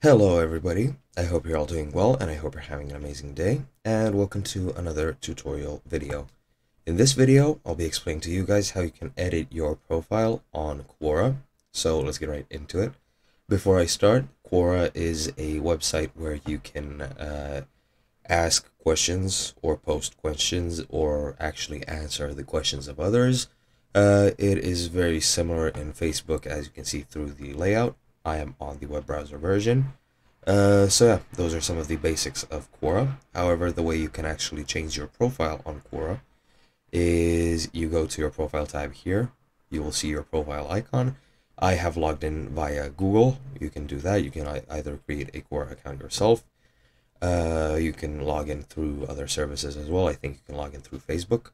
Hello everybody, I hope you're all doing well and I hope you're having an amazing day and welcome to another tutorial video. In this video, I'll be explaining to you guys how you can edit your profile on Quora. So let's get right into it. Before I start, Quora is a website where you can uh, ask questions or post questions or actually answer the questions of others. Uh, it is very similar in Facebook as you can see through the layout. I am on the web browser version. Uh, so yeah, those are some of the basics of Quora. However, the way you can actually change your profile on Quora is you go to your profile tab here. You will see your profile icon. I have logged in via Google. You can do that. You can either create a Quora account yourself. Uh, you can log in through other services as well. I think you can log in through Facebook.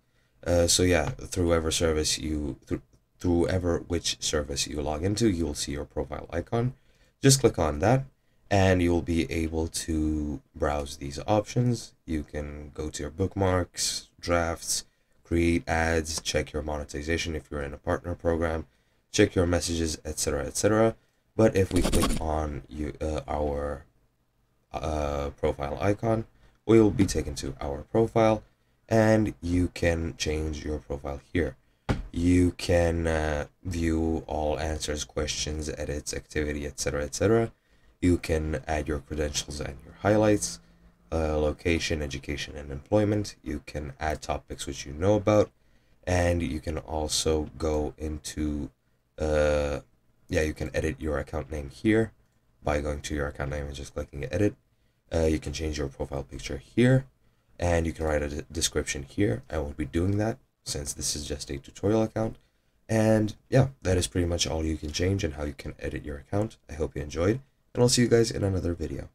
Uh, so yeah, through whatever service you through through ever which service you log into, you will see your profile icon. Just click on that and you'll be able to browse these options. You can go to your bookmarks, drafts, create ads, check your monetization if you're in a partner program, check your messages, etc., etc. But if we click on you, uh, our uh, profile icon, we'll be taken to our profile and you can change your profile here you can uh, view all answers, questions, edits, activity, etc., etc. You can add your credentials and your highlights, uh, location, education, and employment. You can add topics which you know about, and you can also go into, uh, yeah, you can edit your account name here by going to your account name and just clicking edit. Uh, you can change your profile picture here, and you can write a description here. I won't be doing that since this is just a tutorial account. And yeah, that is pretty much all you can change and how you can edit your account. I hope you enjoyed, and I'll see you guys in another video.